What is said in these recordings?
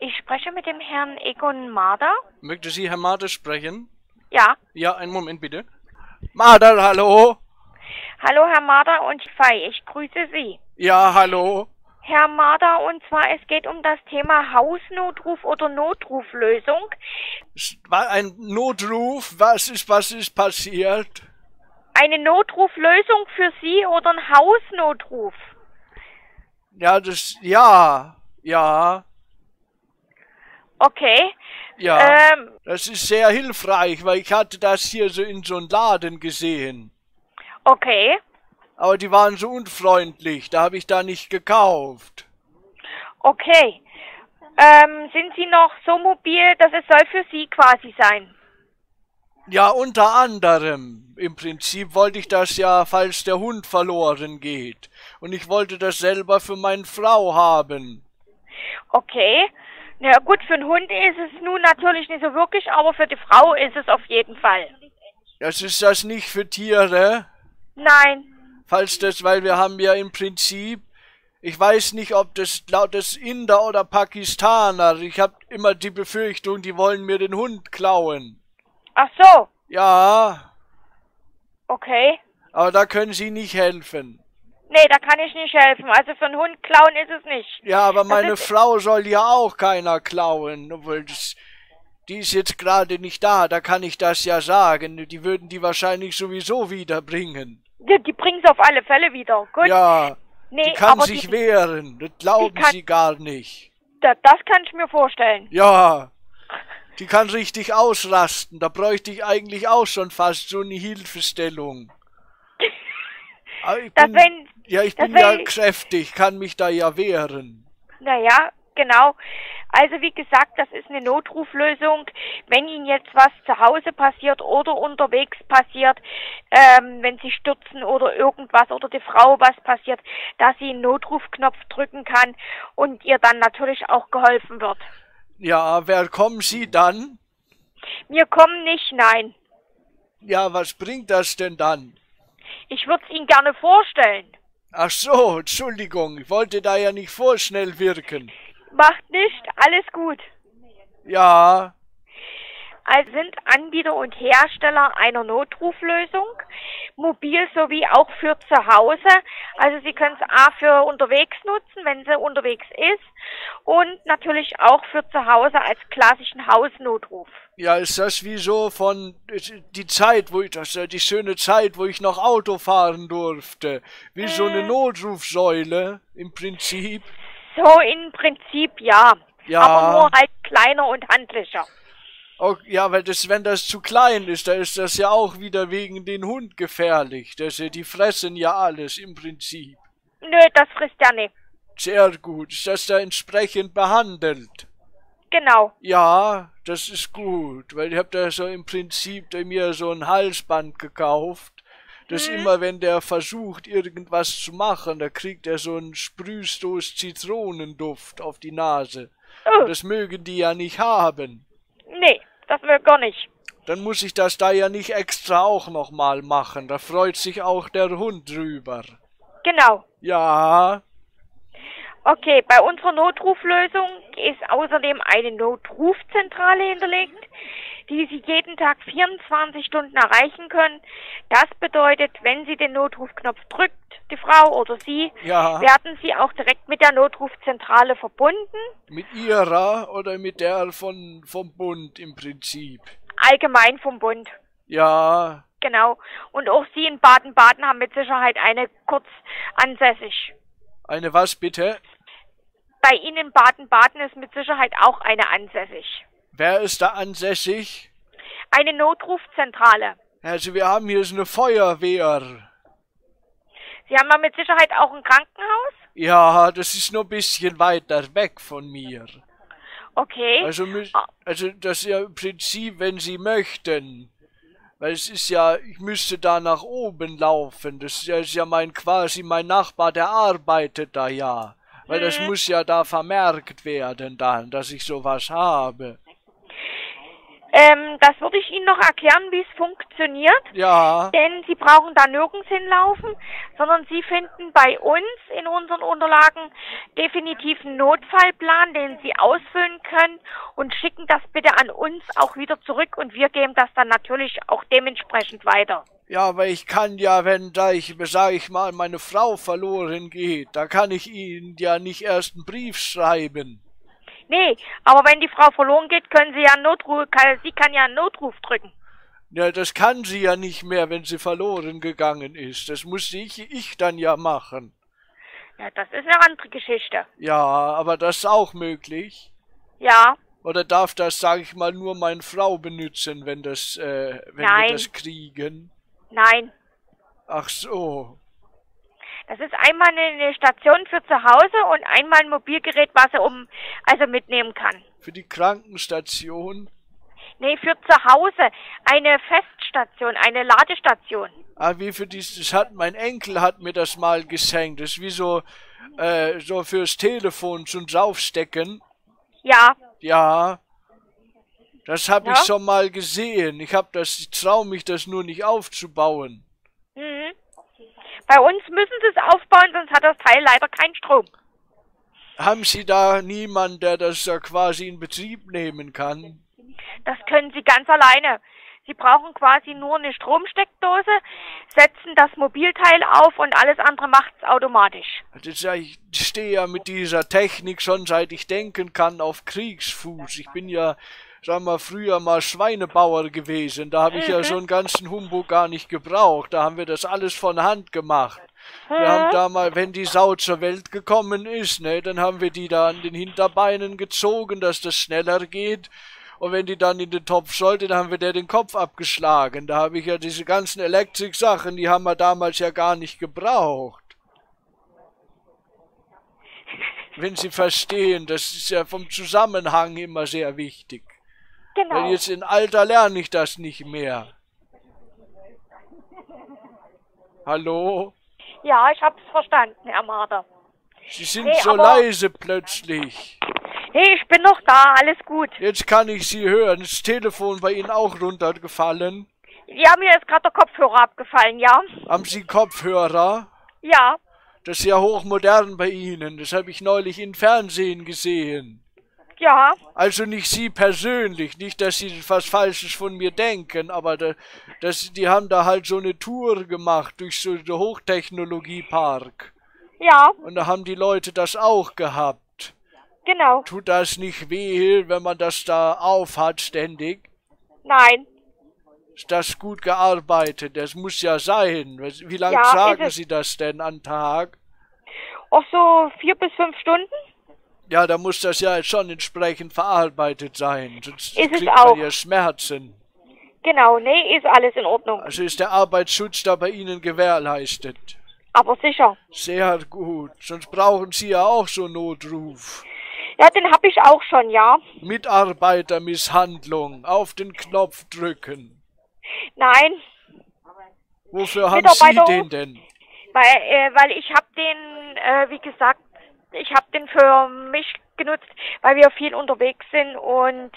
Ich spreche mit dem Herrn Egon Marder. Möchte Sie Herr Marder sprechen? Ja. Ja, einen Moment bitte. Marder, hallo? Hallo, Herr Marder und Fei, ich grüße Sie. Ja, hallo? Herr Marder, und zwar es geht um das Thema Hausnotruf oder Notruflösung. War ein Notruf. Was ist, was ist passiert? Eine Notruflösung für Sie oder ein Hausnotruf? Ja, das, ja, ja, Okay. ja. Ähm, Das ist sehr hilfreich, weil ich hatte das hier so in so einem Laden gesehen. okay. Aber die waren so unfreundlich, da habe ich da nicht gekauft. Okay. Ähm, sind Sie noch so mobil, dass es soll für Sie quasi sein? Ja, unter anderem. Im Prinzip wollte ich das ja, falls der Hund verloren geht. Und ich wollte das selber für meine Frau haben. Okay. Na gut, für einen Hund ist es nun natürlich nicht so wirklich, aber für die Frau ist es auf jeden Fall. Das ist das nicht für Tiere? Nein. Falls das, weil wir haben ja im Prinzip, ich weiß nicht, ob das laut des Inder oder Pakistaner, ich habe immer die Befürchtung, die wollen mir den Hund klauen. Ach so. Ja, Okay. aber da können Sie nicht helfen. Nee, da kann ich nicht helfen. Also für einen Hund klauen ist es nicht. Ja, aber meine Frau soll ja auch keiner klauen, obwohl das, die ist jetzt gerade nicht da, da kann ich das ja sagen. Die würden die wahrscheinlich sowieso wiederbringen. Die, die bringen es auf alle Fälle wieder. Gut. Ja, nee, die kann sich die, wehren, das glauben kann- Sie gar nicht. da, das kann ich mir vorstellen. Ja, die kann richtig ausrasten. Da bräuchte ich eigentlich auch schon fast so eine Hilfestellung. Aber ich Das bin, wenn, ja, ich bin ja kräftig, kann mich da ja wehren. naja, genau. Also wie gesagt, das ist eine Notruflösung. Wenn Ihnen jetzt was zu Hause passiert oder unterwegs passiert, ähm, wenn Sie stürzen oder irgendwas oder die Frau was passiert, dass sie einen Notrufknopf drücken kann und ihr dann natürlich auch geholfen wird. Ja, wer kommen Sie dann? Wir kommen nicht, nein. Ja, was bringt das denn dann? Ich würde es Ihnen gerne vorstellen. Ach so, Entschuldigung, ich wollte da ja nicht vorschnell wirken. Macht nicht, alles gut. Ja, Also sind Anbieter und Hersteller einer Notruflösung, mobil sowie auch für zu Hause. Also Sie können es A für unterwegs nutzen, wenn sie unterwegs ist, und natürlich auch für zu Hause als klassischen Hausnotruf. ja, ist das wie so von die Zeit, wo ich das die schöne Zeit, wo ich noch Auto fahren durfte, wie so eine Äh. Notrufsäule im Prinzip. So im Prinzip ja, Ja. aber nur halt kleiner und handlicher. Oh, ja, weil das, wenn das zu klein ist, da ist das ja auch wieder wegen den Hund gefährlich. Das, die fressen ja alles im Prinzip. Nö, das frisst ja nicht. Sehr gut. Ist das da entsprechend behandelt? Genau. Ja, das ist gut, weil ich habe da so im Prinzip mir so ein Halsband gekauft. Das immer, wenn der versucht, irgendwas zu machen, da kriegt er so einen Sprühstoß Zitronenduft auf die Nase. Oh, Das mögen die ja nicht haben. Nee, das will gar nicht. Dann muss ich das da ja nicht extra auch noch mal machen. Da freut sich auch der Hund drüber. Genau. Ja, Okay, bei unserer Notruflösung ist außerdem eine Notrufzentrale hinterlegt, die Sie jeden Tag 24 Stunden erreichen können. Das bedeutet, wenn Sie den Notrufknopf drückt, die Frau oder Sie, ja. werden Sie auch direkt mit der Notrufzentrale verbunden. Mit ihrer oder mit der von vom Bund im Prinzip. Allgemein vom Bund. Ja, Genau. Und auch Sie in Baden-Baden haben mit Sicherheit eine kurz ansässig. eine was bitte? Bei Ihnen in Baden-Baden ist mit Sicherheit auch eine ansässig. Wer ist da ansässig? Eine Notrufzentrale. Also wir haben hier so eine Feuerwehr. Sie haben ja mit Sicherheit auch ein Krankenhaus? Ja, das ist nur ein bisschen weiter weg von mir. Okay. Also, Ah. also das ist ja im Prinzip, wenn Sie möchten. Weil es ist ja, ich müsste da nach oben laufen. Das ist ja, ist ja mein quasi mein Nachbar, der arbeitet da ja. Weil das muss ja da vermerkt werden dann, dass ich sowas habe. Ähm, das würde ich Ihnen noch erklären, wie es funktioniert. Ja. Denn Sie brauchen da nirgends hinlaufen, sondern Sie finden bei uns in unseren Unterlagen definitiv einen Notfallplan, den Sie ausfüllen können und schicken das bitte an uns auch wieder zurück und wir geben das dann natürlich auch dementsprechend weiter. Ja, aber ich kann ja, wenn da ich, sag ich mal, meine Frau verloren geht, da kann ich Ihnen ja nicht erst einen Brief schreiben. Nee, aber wenn die Frau verloren geht, können Sie ja Notruf, kann, sie kann ja einen Notruf drücken. Ja, das kann sie ja nicht mehr, wenn sie verloren gegangen ist. Das muss ich, ich dann ja machen. Ja, das ist eine andere Geschichte. Ja, aber das ist auch möglich. Ja. Oder darf das, sag ich mal, nur meine Frau benutzen, wenn das, äh, wenn Nein. wir das kriegen? Nein. Ach so. Das ist einmal eine Station für zu Hause und einmal ein Mobilgerät, was er um, also mitnehmen kann. Für die Krankenstation? Nee, für zu Hause. Eine Feststation, eine Ladestation. Ah, wie für dieses, das hat, mein Enkel hat mir das mal geschenkt. Das ist wie so, äh, so fürs Telefon zum Draufstecken. Ja. Ja. Das habe ich Ja? schon mal gesehen. Ich hab das, ich trau mich das nur nicht aufzubauen. Bei uns müssen sie es aufbauen, sonst hat das Teil leider keinen Strom. Haben Sie da niemanden, der das ja quasi in Betrieb nehmen kann? Das können sie ganz alleine. Sie brauchen quasi nur eine Stromsteckdose, setzen das Mobilteil auf und alles andere macht's automatisch. Das ist ja, ich stehe ja mit dieser Technik schon seit ich denken kann auf Kriegsfuß. Ich bin ja, sagen wir, früher mal Schweinebauer gewesen. Da habe ich ja so einen ganzen Humbug gar nicht gebraucht. Da haben wir das alles von Hand gemacht. Wir haben da mal, wenn die Sau zur Welt gekommen ist, ne, dann haben wir die da an den Hinterbeinen gezogen, dass das schneller geht. Und wenn die dann in den Topf sollte, dann haben wir der den Kopf abgeschlagen. Da habe ich ja diese ganzen Elektrik-Sachen, die haben wir damals ja gar nicht gebraucht. Wenn Sie verstehen, das ist ja vom Zusammenhang immer sehr wichtig. Genau. Weil jetzt im Alter lerne ich das nicht mehr. Hallo? Ja, ich hab's verstanden, Herr Marder. Sie sind Hey, so leise plötzlich. Hey, ich bin noch da, alles gut. Jetzt kann ich Sie hören. Ist das Telefon bei Ihnen auch runtergefallen? Ja, mir ist gerade der Kopfhörer abgefallen, ja? Haben Sie Kopfhörer? Ja. Das ist ja hochmodern bei Ihnen. Das habe ich neulich im Fernsehen gesehen. Ja. Also nicht Sie persönlich, nicht, dass Sie was Falsches von mir denken, aber da, das, die haben da halt so eine Tour gemacht durch so den Hochtechnologiepark. Ja, Und da haben die Leute das auch gehabt. genau. Tut das nicht weh, wenn man das da aufhat ständig? Nein. Ist das gut gearbeitet? Das muss ja sein. Wie lange Ja, es. Sie das denn am Tag? Auch so vier bis fünf Stunden? Ja, da muss das ja schon entsprechend verarbeitet sein. Sonst Ist es kriegt auch. man ja Schmerzen. Genau, nee, ist alles in Ordnung. Also ist der Arbeitsschutz da bei Ihnen gewährleistet. Aber sicher. Sehr gut. Sonst brauchen Sie ja auch so Notruf. Ja, den hab ich auch schon, ja. Mitarbeitermisshandlung. Auf den Knopf drücken. Nein, Wofür haben Sie den denn? weil, äh, weil ich hab den, äh, wie gesagt, ich hab den für mich genutzt, weil wir viel unterwegs sind und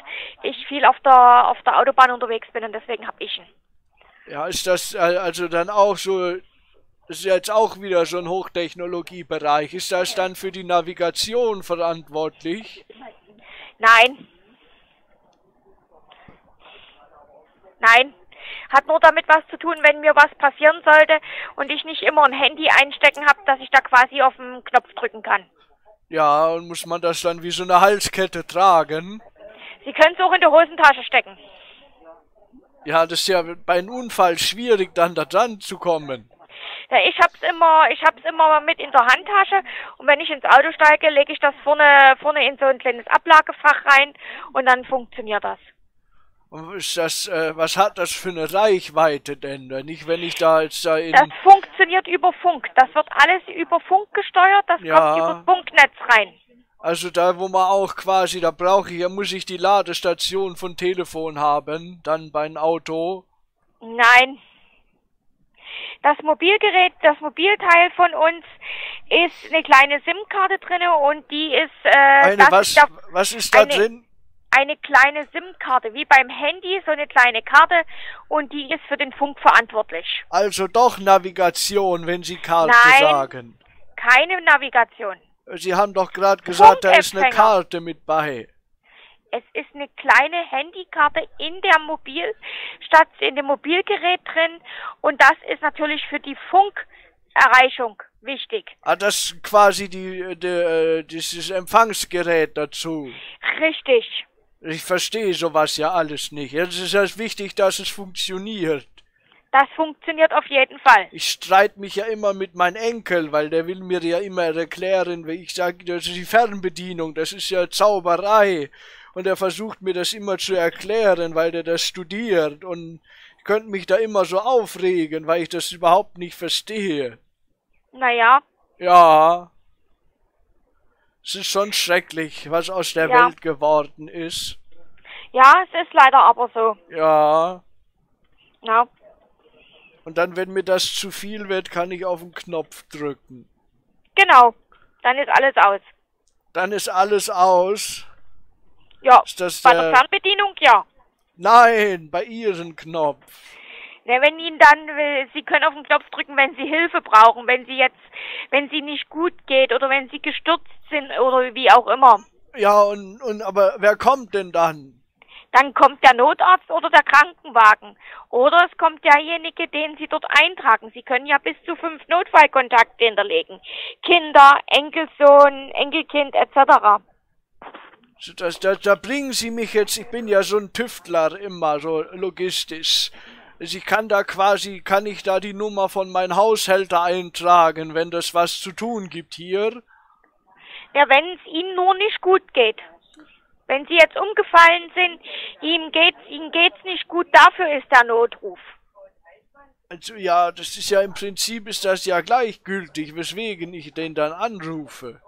ich viel auf der auf der Autobahn unterwegs bin und deswegen hab ich ihn. Ja, ist das äh, also dann auch so, ist jetzt auch wieder so ein Hochtechnologiebereich. Ist das dann für die Navigation verantwortlich? Nein. Nein. Hat nur damit was zu tun, wenn mir was passieren sollte und ich nicht immer ein Handy einstecken habe, dass ich da quasi auf den Knopf drücken kann. Ja, und muss man das dann wie so eine Halskette tragen? Sie können es auch in die Hosentasche stecken. Ja, das ist ja bei einem Unfall schwierig, dann da dran zu kommen. Ja, ich hab's immer, ich hab's immer mit in der Handtasche und wenn ich ins Auto steige, lege ich das vorne, vorne in so ein kleines Ablagefach rein und dann funktioniert das. Ist das, äh, was hat das für eine Reichweite denn? Nicht, wenn ich da jetzt da in... Das funktioniert über Funk. Das wird alles über Funk gesteuert. Das Ja. kommt über das Funknetz rein. Also da, wo man auch quasi, da brauche ich, ja muss ich die Ladestation von Telefon haben, dann beim Auto. Nein. Das Mobilgerät, das Mobilteil von uns ist eine kleine SIM-Karte drinne und die ist äh, Eine, was, was ist da drin? Eine kleine SIM-Karte, wie beim Handy, so eine kleine Karte und die ist für den Funk verantwortlich. Also doch Navigation, wenn Sie Karte Nein. sagen. Keine Navigation. Sie haben doch gerade gesagt, da ist eine. Karte mit bei. Es ist eine kleine Handykarte in der Mobil, statt in dem Mobilgerät drin und das ist natürlich für die Funkerreichung wichtig. Ah, das ist quasi die, die, äh, dieses Empfangsgerät dazu. Richtig. Ich verstehe sowas ja alles nicht. Jetzt ist es wichtig, dass es funktioniert. Das funktioniert auf jeden Fall. Ich streite mich ja immer mit meinem Enkel, weil der will mir ja immer erklären, wie ich sage, das ist die Fernbedienung, das ist ja Zauberei. Und er versucht mir das immer zu erklären, weil der das studiert. Und ich könnte mich da immer so aufregen, weil ich das überhaupt nicht verstehe. Naja, Ja. Es ist schon schrecklich, was aus der Ja. Welt geworden ist. ja, es ist leider aber so. Ja. Ja. Und dann, wenn mir das zu viel wird, kann ich auf den Knopf drücken. Genau. Dann ist alles aus. Dann ist alles aus. Ja. Ist das Bei der- der Fernbedienung ja. Nein, bei Ihren Knopf. Ne, wenn Ihnen dann, Sie können auf den Knopf drücken, wenn Sie Hilfe brauchen, wenn Sie jetzt, wenn Sie nicht gut geht oder wenn Sie gestürzt sind oder wie auch immer. Ja, und, und aber wer kommt denn dann? Dann kommt der Notarzt oder der Krankenwagen. Oder es kommt derjenige, den Sie dort eintragen. Sie können ja bis zu fünf Notfallkontakte hinterlegen. Kinder, Enkelsohn, Enkelkind etc. Das, das, da bringen Sie mich jetzt, ich bin ja so ein Tüftler immer, so logistisch. Also Ich kann da quasi, kann ich da die Nummer von meinem Haushälter eintragen, wenn das was zu tun gibt hier? Ja, wenn es Ihnen nur nicht gut geht. Wenn Sie jetzt umgefallen sind, ihm geht's, Ihnen geht's nicht gut, dafür ist der Notruf. Also ja, das ist ja im Prinzip ist das ja gleichgültig, weswegen ich den dann anrufe.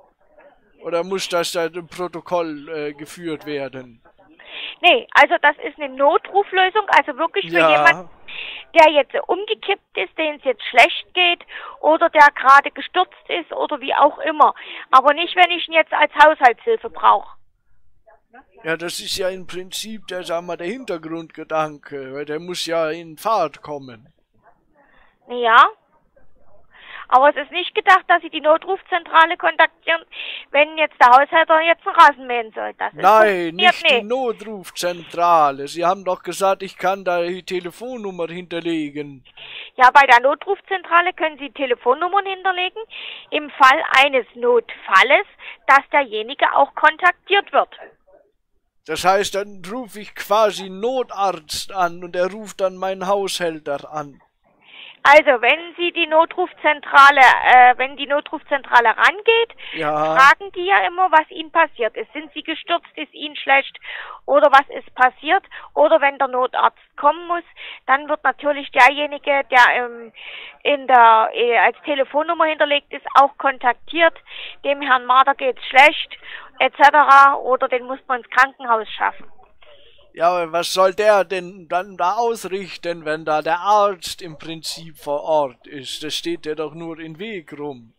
Oder muss das da im Protokoll äh, geführt werden? Nee, also das ist eine Notruflösung, also wirklich für Ja. jemanden, der jetzt umgekippt ist, dem es jetzt schlecht geht oder der gerade gestürzt ist oder wie auch immer. Aber nicht, wenn ich ihn jetzt als Haushaltshilfe brauche. Ja, das ist ja im Prinzip der, sag mal, der Hintergrundgedanke, weil der muss ja in Fahrt kommen. Ja. Aber es ist nicht gedacht, dass Sie die Notrufzentrale kontaktieren, wenn jetzt der Haushälter jetzt einen Rasen mähen soll. Das Nein, nicht die Notrufzentrale. Sie haben doch gesagt, ich kann da die Telefonnummer hinterlegen. Ja, bei der Notrufzentrale können Sie Telefonnummern hinterlegen, im Fall eines Notfalles, dass derjenige auch kontaktiert wird. Das heißt, dann rufe ich quasi Notarzt an und er ruft dann meinen Haushälter an. Also, wenn Sie die Notrufzentrale, äh, wenn die Notrufzentrale rangeht, Ja. fragen die ja immer, was Ihnen passiert ist. Sind Sie gestürzt, ist Ihnen schlecht oder was ist passiert? Oder wenn der Notarzt kommen muss, dann wird natürlich derjenige, der ähm, in der äh, als Telefonnummer hinterlegt ist, auch kontaktiert. Dem Herrn Marder geht's schlecht, etc. Oder den muss man ins Krankenhaus schaffen. Ja, aber was soll der denn dann da ausrichten, wenn da der Arzt im Prinzip vor Ort ist? Da steht der doch nur im Weg rum.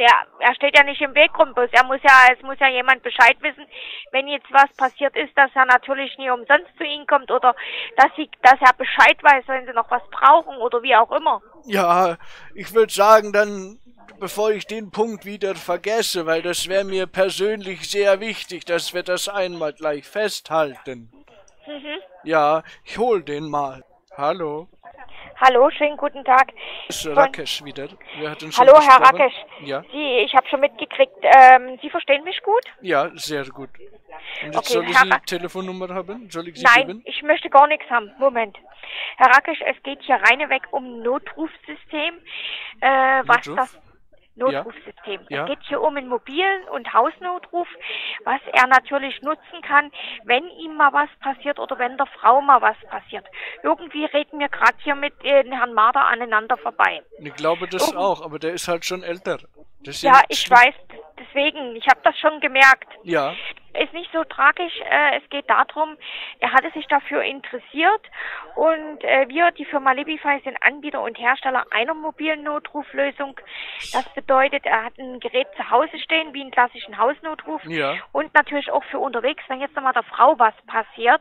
Der, er steht ja nicht im Weg rum, bloß er muss ja, es muss ja jemand Bescheid wissen, wenn jetzt was passiert ist, dass er natürlich nie umsonst zu Ihnen kommt oder dass sie, dass er Bescheid weiß, wenn Sie noch was brauchen oder wie auch immer. Ja, ich würde sagen, dann, bevor ich den Punkt wieder vergesse, weil das wäre mir persönlich sehr wichtig, dass wir das einmal gleich festhalten. Mhm. Ja, ich hol den mal. Hallo, Hallo, schönen guten Tag. ist Von- Rakesh wieder. Hallo, Herr gesprochen. Rakesh. Ja, Sie, ich habe schon mitgekriegt, ähm, Sie verstehen mich gut? ja, sehr gut. Und jetzt Okay, soll ich Herr die Telefonnummer haben? Soll ich sie Nein, geben? ich möchte gar nichts haben. Moment. Herr Rakesh, es geht hier reineweg um Notrufsystem. Äh, was Notruf? das Notrufsystem. Ja. Es geht hier um einen mobilen und Hausnotruf, was er natürlich nutzen kann, wenn ihm mal was passiert oder wenn der Frau mal was passiert. Irgendwie reden wir gerade hier mit äh, Herrn Marder aneinander vorbei. Ich glaube das Oh. auch, aber der ist halt schon älter. Ja, ich weiß, deswegen, ich habe das schon gemerkt. Ja, Ist nicht so tragisch. Äh, es geht darum, Er hatte sich dafür interessiert und äh, wir, die Firma Libify, sind Anbieter und Hersteller einer mobilen Notruflösung. Das bedeutet, er hat ein Gerät zu Hause stehen, wie einen klassischen Hausnotruf. Ja. Und natürlich auch für unterwegs, wenn jetzt nochmal der Frau was passiert.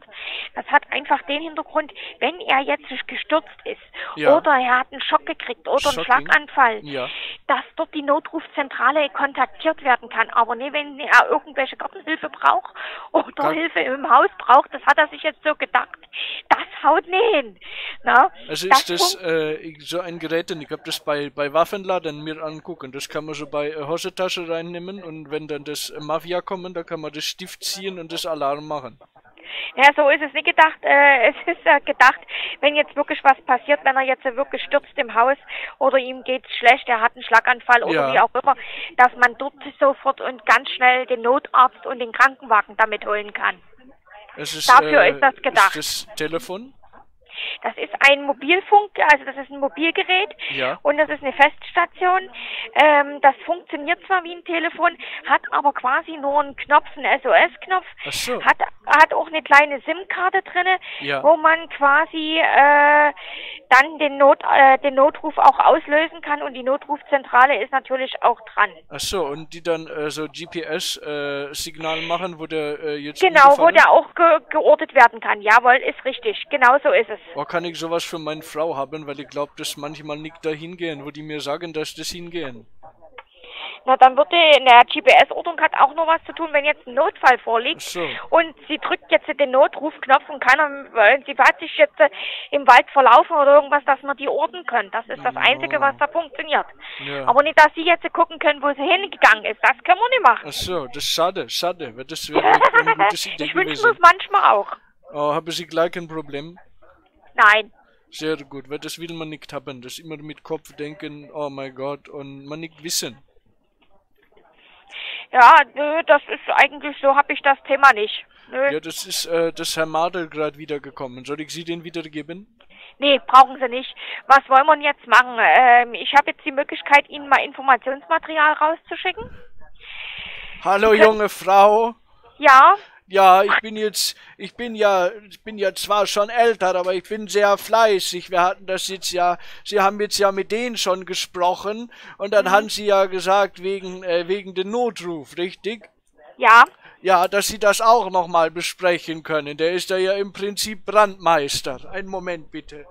Das hat einfach den Hintergrund, wenn er jetzt gestürzt ist Ja. oder er hat einen Schock gekriegt oder einen Shocking. Schlaganfall, Ja. dass dort die Notrufzentrale kontaktiert werden kann. Aber nicht, wenn er irgendwelche Gartenhilfe braucht oder Gar- Hilfe im Haus braucht, das hat er sich jetzt so gedacht. Das haut nicht hin. Na? Also Das ist das äh, so ein Gerät, und ich habe das bei, bei Waffenladen mir angucken. Das kann man so bei äh, Hosentasche reinnehmen und wenn dann das äh, Mafia kommen, da kann man das Stift ziehen und das Alarm machen. Ja, so ist es nicht gedacht. Äh, es ist äh, gedacht, wenn jetzt wirklich was passiert, wenn er jetzt äh, wirklich stürzt im Haus oder ihm geht's schlecht, er hat einen Schlaganfall oder Ja. wie auch immer, dass man dort sofort und ganz schnell den Notarzt und den Krankenwagen damit holen kann. Es ist, Dafür äh, ist das gedacht. Ist das Telefon? Das ist ein Mobilfunk, also das ist ein Mobilgerät Ja. und das ist eine Feststation. Ähm, das funktioniert zwar wie ein Telefon, hat aber quasi nur einen Knopf, einen SOS-Knopf, so. hat, hat auch eine kleine SIM-Karte drinne, Ja. wo man quasi äh, dann den, Not, äh, den Notruf auch auslösen kann und die Notrufzentrale ist natürlich auch dran. Ach so, und die dann äh, so GPS-Signal machen, wo der äh, jetzt Genau, wo der auch ge geortet werden kann. Jawohl, ist richtig. Genau so ist es. Oh, kann ich sowas für meine Frau haben, weil ich glaube, dass manchmal nicht dahin gehen, wo die mir sagen, dass das hingehen. Na, dann würde in der GPS-Ortung hat auch noch was zu tun, wenn jetzt ein Notfall vorliegt. So. Und sie drückt jetzt den Notrufknopf und keiner, äh, sie hat sich jetzt äh, im Wald verlaufen oder irgendwas, dass man die orten können. Das ist das Einzige, was da funktioniert. Ja. Aber nicht, dass sie jetzt gucken können, wo sie hingegangen ist. Das können wir nicht machen. Ach so, das ist schade, schade, weil das wäre eine gute Idee ich wünsche mir es manchmal auch. Oh, haben Sie gleich ein Problem? Nein. Sehr gut, weil das will man nicht haben. Das immer mit Kopf denken, oh mein Gott, und man nicht wissen. Ja, nö, das ist eigentlich so, habe ich das Thema nicht. Nö. Ja, das ist äh, das Herr Madel gerade wiedergekommen. Soll ich Sie den wiedergeben? Nee, brauchen Sie nicht. Was wollen wir jetzt machen? Ähm, ich habe jetzt die Möglichkeit, Ihnen mal Informationsmaterial rauszuschicken. Hallo junge Frau. Ja, Ja, ich bin jetzt, ich bin ja, ich bin ja zwar schon älter, aber ich bin sehr fleißig. Wir hatten das jetzt ja, Sie haben jetzt ja mit denen schon gesprochen und dann haben Sie ja gesagt wegen, äh, wegen den Notruf, richtig? ja. Ja, dass Sie das auch nochmal besprechen können. Der ist ja im Prinzip Brandmeister. Einen Moment bitte.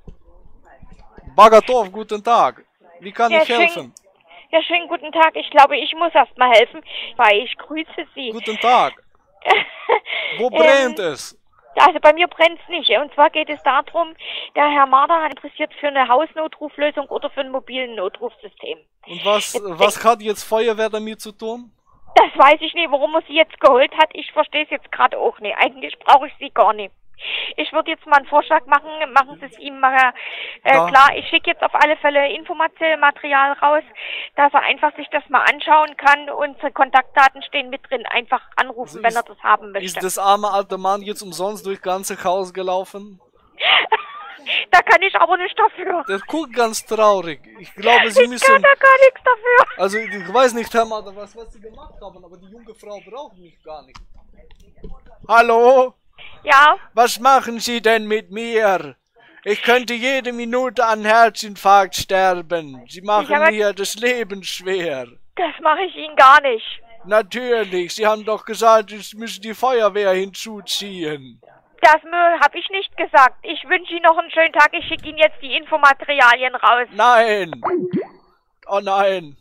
Bagatov, guten Tag. Wie kann Ja, ich schön. helfen? Ja, schönen guten Tag. Ich glaube, ich muss erst mal helfen, weil ich grüße Sie. Guten Tag. Wo Ähm, brennt es? Also bei mir brennt's nicht. Und zwar geht es darum, der Herr Marder hat interessiert für eine Hausnotruflösung oder für ein mobilen Notrufsystem. Und was, was hat jetzt Feuerwehr damit zu tun? Das weiß ich nicht, warum er sie jetzt geholt hat. Ich verstehe es jetzt gerade auch nicht. Eigentlich brauche ich sie gar nicht. Ich würde jetzt mal einen Vorschlag machen. Machen Sie es ihm mal äh, Ja. klar. Ich schicke jetzt auf alle Fälle Infomaterial raus, dass er einfach sich das mal anschauen kann. Unsere Kontaktdaten stehen mit drin. Einfach anrufen, Also wenn ist- er das haben möchte. Ist das arme alte Mann jetzt umsonst durch ganze Haus gelaufen? Da kann ich aber nicht dafür. Der guckt ganz traurig. Ich glaube, Sie Ich kann müssen. da gar nichts dafür. Also, ich weiß nicht, Herr Mader, was, was Sie gemacht haben, aber die junge Frau braucht mich gar nicht. Hallo? Ja, Was machen Sie denn mit mir? Ich könnte jede Minute an Herzinfarkt sterben. Sie machen habe- mir das Leben schwer. das mache ich Ihnen gar nicht. Natürlich, Sie haben doch gesagt, es müssen die Feuerwehr hinzuziehen. Das habe ich nicht gesagt. Ich wünsche Ihnen noch einen schönen Tag. Ich schicke Ihnen jetzt die Infomaterialien raus. Nein! Oh nein!